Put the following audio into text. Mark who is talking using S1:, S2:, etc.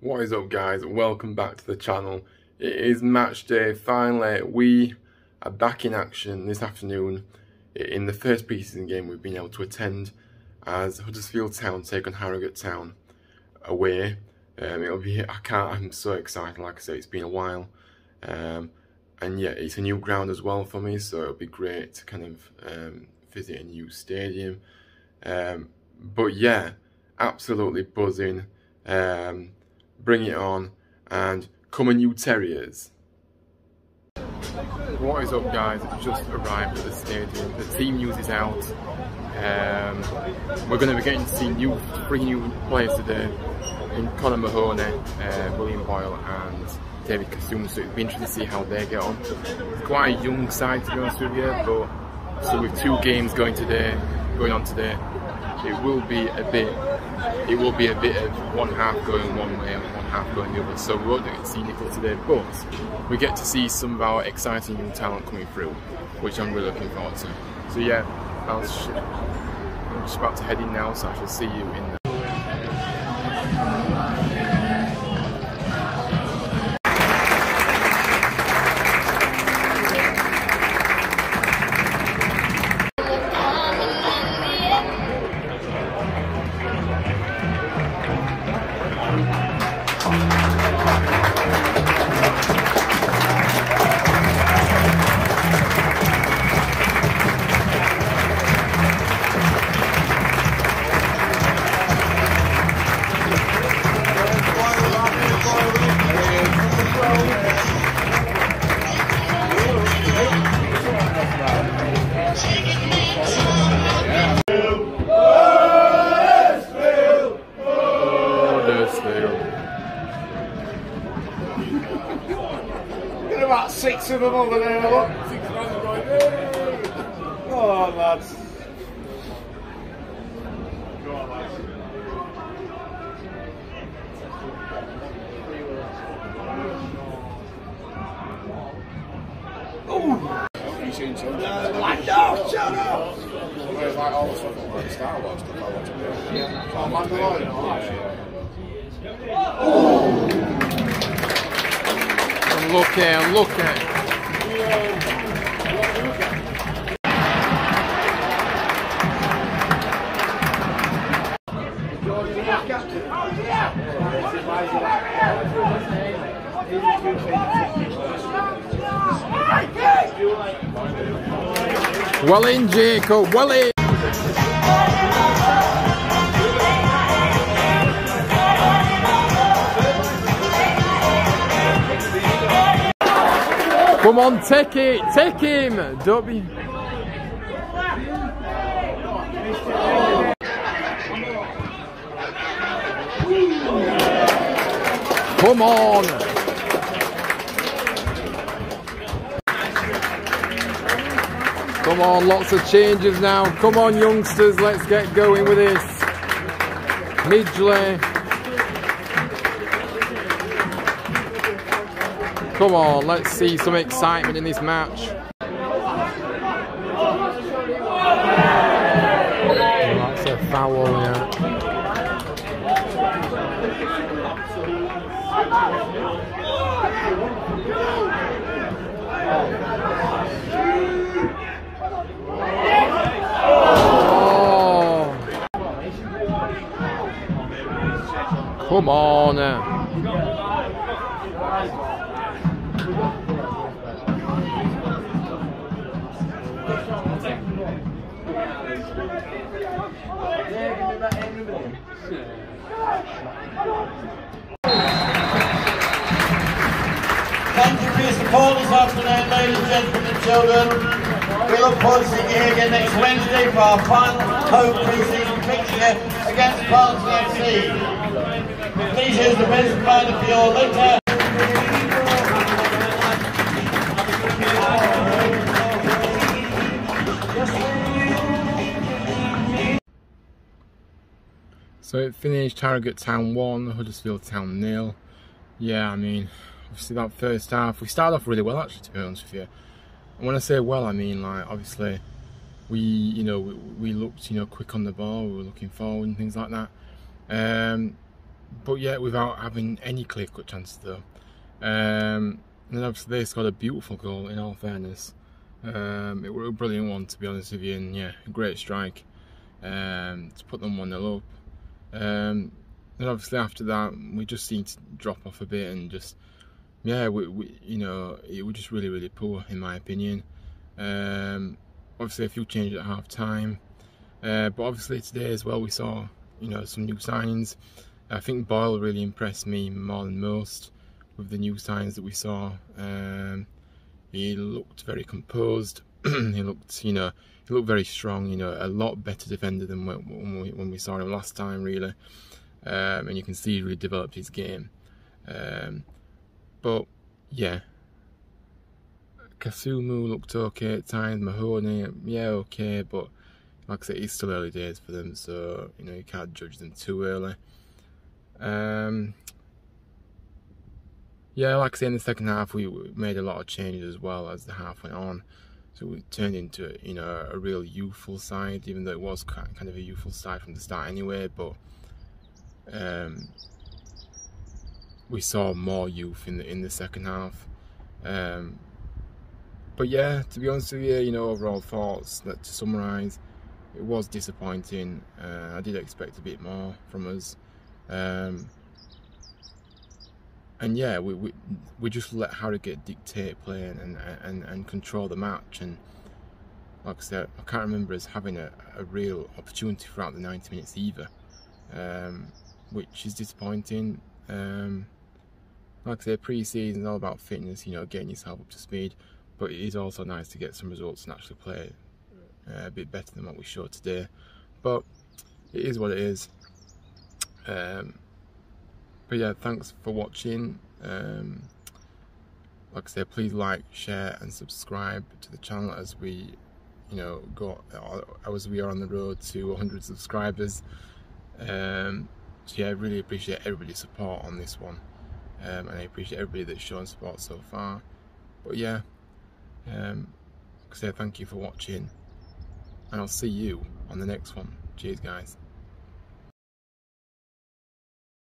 S1: What is up guys, welcome back to the channel. It is match day, finally we are back in action this afternoon in the first preseason game we've been able to attend as Huddersfield Town take on Harrogate Town away. Um, it'll be, I can't, I'm so excited, like I say, it's been a while. Um, and yeah, it's a new ground as well for me, so it'll be great to kind of um, visit a new stadium. Um, but yeah, absolutely buzzing. Um, bring it on, and come on you terriers. What is up guys, just arrived at the stadium, the team news is out. Um, we're going to be getting to see new, three new players today in Connor Mahoney, uh, William Boyle and David Kasumu, so it'll be interesting to see how they get on. It's quite a young side to be honest with you, but so with two games going today, going on today, it will be a bit it will be a bit of one half going one way and one half going the other. So we won't get to see Nickel today, but we get to see some of our exciting young talent coming through, which I'm really looking forward to. So yeah, I'll I'm just about to head in now, so I shall see you in the
S2: of over there, look. Six them going! Oh, lads. Go. Ooh! You seen? I know, shut up! Whereas like all the stuff like Star Wars stuff I watch. Yeah. Oh, Mandalorian.
S1: Oh! at, look at. Well in, Jacob, well Come on, take it, take him. Don't be. Come on. Come on, lots of changes now. Come on, youngsters, let's get going with this. Midgley. Come on, let's see some excitement in this match. that's a foul, yeah. Oh. Come on. Uh.
S3: Thank you for your support this afternoon, ladies and gentlemen and children. We look forward to seeing you again next Wednesday for our final home pre-season fixture against Parlington FC. Please use the best provider for your later.
S1: So it finished Harrogate Town 1, Huddersfield Town nil. Yeah, I mean, obviously that first half, we started off really well actually, to be honest with you. And when I say well, I mean like, obviously, we, you know, we, we looked, you know, quick on the ball, we were looking forward and things like that. Um, but yet without having any clear-cut chances though. Um, and then obviously they scored a beautiful goal. In all fairness, um, it was a brilliant one to be honest with you, and yeah, a great strike um, to put them one 0 up. Um, and obviously after that, we just seemed to drop off a bit and just yeah, we, we you know it was just really really poor in my opinion. Um, obviously a few changes at half time, uh, but obviously today as well we saw you know some new signs. I think Boyle really impressed me more than most with the new signs that we saw. Um, he looked very composed. he looked, you know, he looked very strong. You know, a lot better defender than when we, when we saw him last time, really. Um, and you can see he really developed his game. Um, but yeah, Kasumu looked okay at times. Mahoney, yeah, okay, but like I said, it's still early days for them, so you know you can't judge them too early. Um, yeah, like I said, in the second half, we made a lot of changes as well as the half went on. So we turned into, you know, a real youthful side, even though it was kind of a youthful side from the start anyway. But um, we saw more youth in the in the second half. Um, but yeah, to be honest with you, you know, overall thoughts that to summarise, it was disappointing. Uh, I did expect a bit more from us. Um, and yeah, we, we we just let Harrogate dictate play and, and, and control the match. And like I said, I can't remember us having a, a real opportunity throughout the 90 minutes either, um, which is disappointing. Um, like I said, pre-season is all about fitness, you know, getting yourself up to speed. But it is also nice to get some results and actually play uh, a bit better than what we showed today. But it is what it is. Um, but yeah, thanks for watching. Um, like I said, please like, share, and subscribe to the channel as we, you know, go as we are on the road to 100 subscribers. Um, so yeah, I really appreciate everybody's support on this one, um, and I appreciate everybody that's shown support so far. But yeah, um, like I said, thank you for watching, and I'll see you on the next one. Cheers, guys.